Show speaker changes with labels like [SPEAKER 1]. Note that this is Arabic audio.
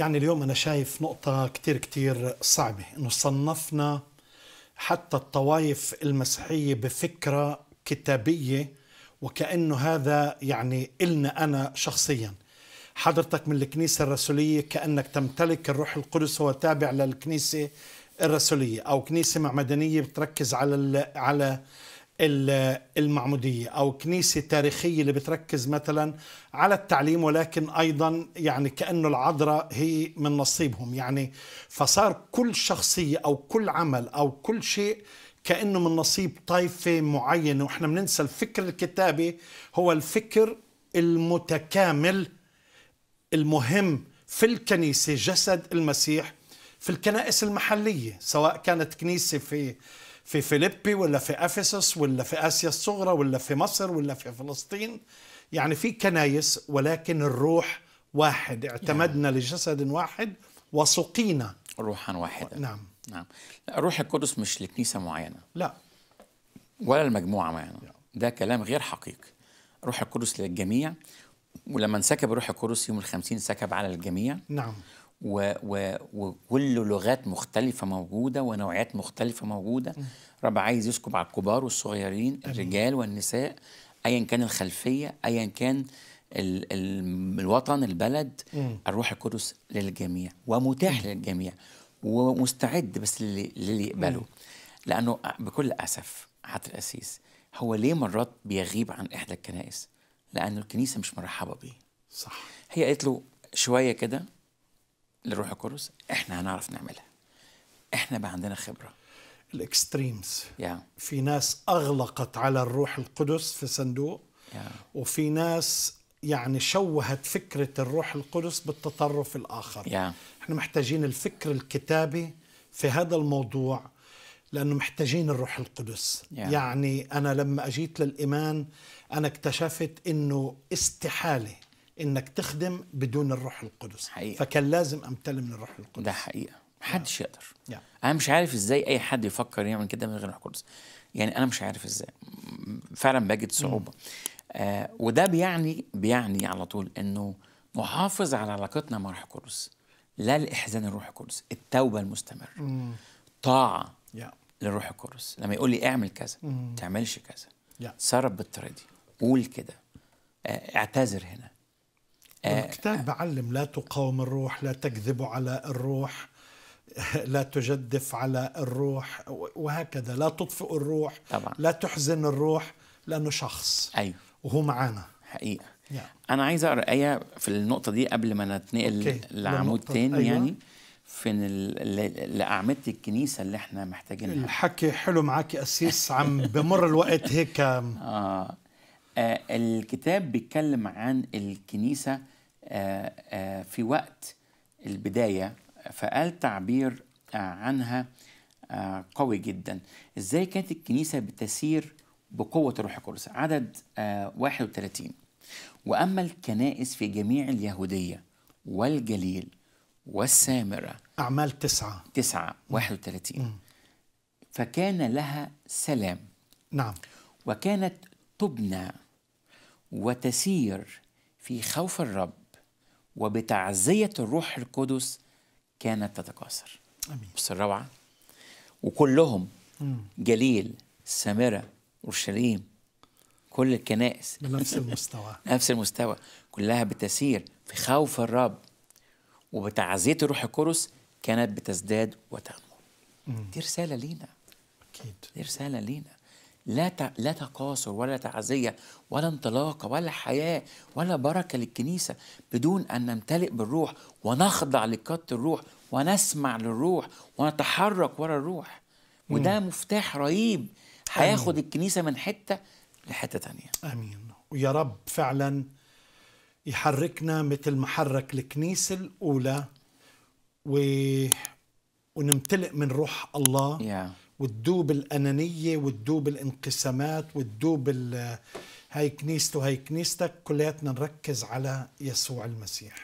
[SPEAKER 1] يعني اليوم أنا شايف نقطة كتير كتير صعبة إنه صنفنا حتى الطوائف المسيحية بفكرة كتابية وكأنه هذا يعني إلنا أنا شخصيا. حضرتك من الكنيسة الرسولية كأنك تمتلك الروح القدس هو تابع للكنيسة الرسولية أو كنيسة معمدانية بتركز على على المعمودية أو كنيسة تاريخية اللي بتركز مثلا على التعليم ولكن أيضا يعني كأنه العذراء هي من نصيبهم. يعني فصار كل شخصية أو كل عمل أو كل شيء كأنه من نصيب طائفة معينة. وإحنا بننسى الفكر الكتابي هو الفكر المتكامل المهم في الكنيسة جسد المسيح في الكنائس المحلية سواء كانت كنيسة في في فيليبي ولا في أفسس ولا في آسيا الصغرى ولا في مصر ولا في فلسطين؟ يعني في كنايس ولكن الروح واحد. اعتمدنا لجسد واحد وسقينا.
[SPEAKER 2] روحا واحدا
[SPEAKER 1] نعم.
[SPEAKER 2] نعم. لا، الروح القدس مش لكنيسة معينة.
[SPEAKER 1] لا.
[SPEAKER 2] ولا لمجموعة معينة. ده كلام غير حقيقي. روح القدس للجميع. ولما انسكب الروح القدس يوم الخمسين سكب على الجميع.
[SPEAKER 1] نعم.
[SPEAKER 2] و و وكل لغات مختلفة موجودة ونوعيات مختلفة موجودة. رب عايز يسكب على الكبار والصغيرين الرجال والنساء أيا كان الخلفية أيا كان ال ال الوطن البلد. الروح القدس للجميع ومتاح للجميع ومستعد بس للي, للي يقبله. لأنه بكل أسف حتى الأسيس هو ليه مرات بيغيب عن إحدى الكنائس؟ لأنه الكنيسة مش مرحبة بيه.
[SPEAKER 1] صح.
[SPEAKER 2] هي قالت له شوية كده للروح القدس إحنا هنعرف نعملها. إحنا بقى عندنا خبرة.
[SPEAKER 1] الإكستريمز.
[SPEAKER 2] يا.
[SPEAKER 1] في ناس أغلقت على الروح القدس في صندوق
[SPEAKER 2] يا.
[SPEAKER 1] وفي ناس يعني شوهت فكرة الروح القدس بالتطرف الآخر.
[SPEAKER 2] يا.
[SPEAKER 1] إحنا محتاجين الفكر الكتابي في هذا الموضوع لأنه محتاجين الروح القدس.
[SPEAKER 2] Yeah.
[SPEAKER 1] يعني أنا لما أجيت للإيمان أنا اكتشفت أنه استحالة. أنك تخدم بدون الروح القدس.
[SPEAKER 2] حقيقة.
[SPEAKER 1] فكان لازم أمتلي من الروح القدس.
[SPEAKER 2] ده حقيقة. محدش يقدر.
[SPEAKER 1] Yeah.
[SPEAKER 2] أنا مش عارف إزاي أي حد يفكر يعمل كده من غير روح القدس. يعني أنا مش عارف إزاي. فعلا بجد صعوبة. آه وده بيعني بيعني على طول إنه نحافظ على علاقتنا مع الروح القدس. لا لإحزان الروح القدس التوبة المستمرة. طاعة
[SPEAKER 1] يا.
[SPEAKER 2] للروح القدس. لما يقول لي اعمل كذا ما تعملش كذا.
[SPEAKER 1] يا.
[SPEAKER 2] تصرف بالطريقة دي. قول كده. آه، اعتذر هنا.
[SPEAKER 1] الكتاب بعلم لا تقاوم الروح لا تكذبوا على الروح لا تجدف على الروح وهكذا لا تطفئوا الروح
[SPEAKER 2] طبعا.
[SPEAKER 1] لا تحزن الروح لأنه شخص
[SPEAKER 2] أيوه
[SPEAKER 1] وهو معانا
[SPEAKER 2] حقيقة
[SPEAKER 1] يا.
[SPEAKER 2] أنا عايز أقرأ آية في النقطة دي قبل ما نتنقل
[SPEAKER 1] أوكي.
[SPEAKER 2] لعمود تاني
[SPEAKER 1] أيوة.
[SPEAKER 2] يعني في ال- ل- لأعمدة الكنيسة اللي إحنا محتاجينها
[SPEAKER 1] الحكي حلو يا أسيس عم بمر الوقت هيك
[SPEAKER 2] آه. آه الكتاب بيتكلم عن الكنيسة آه آه في وقت البداية فقال تعبير عنها قوي جدا. إزاي كانت الكنيسة بتسير بقوة الروح القدس؟ عدد آه 31 وأما الكنائس في جميع اليهودية والجليل والسامرة
[SPEAKER 1] أعمال تسعة.
[SPEAKER 2] تسعة 31 فكان لها سلام.
[SPEAKER 1] نعم.
[SPEAKER 2] وكانت تبنى وتسير في خوف الرب وبتعزية الروح القدس كانت تتكاثر.
[SPEAKER 1] أمين.
[SPEAKER 2] بس الروعة وكلهم جليل سامرة أورشليم كل الكنائس.
[SPEAKER 1] بنفس المستوى.
[SPEAKER 2] نفس المستوى. كلها بتسير في خوف الرب وبتعزية الروح القدس كانت بتزداد وتنمو. دي رسالة لينا.
[SPEAKER 1] أكيد.
[SPEAKER 2] دي رسالة لينا. لا. لا تقاصر ولا تعزية ولا انطلاقة ولا حياة ولا بركة للكنيسة بدون أن نمتلئ بالروح ونخضع لقادة الروح ونسمع للروح ونتحرك ورا الروح. وده مفتاح رهيب. هياخد الكنيسة من حتة لحتة تانية.
[SPEAKER 1] آمين. ويا رب فعلا يحركنا مثل ما حرك الكنيسة الأولى و... ونمتلئ من روح الله
[SPEAKER 2] يا
[SPEAKER 1] وتدوب الأنانية وتدوب الانقسامات وتدوب. هاي كنيسته وهي كنيستك كلياتنا نركز على يسوع المسيح